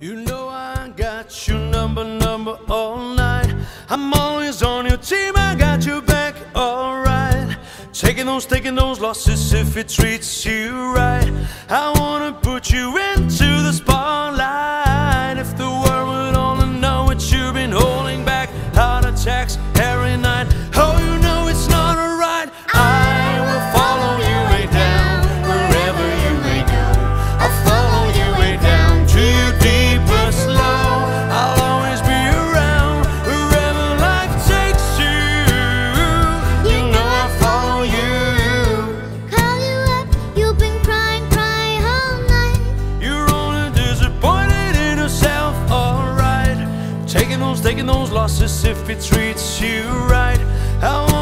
You know I got your number, number all night. I'm always on your team, I got your back, alright. Taking those, taking those losses if it treats you right. I wanna put you into the spotlight. If the world would only know what you've been holding back, heart attacks Taking those, taking those losses if it treats you right. I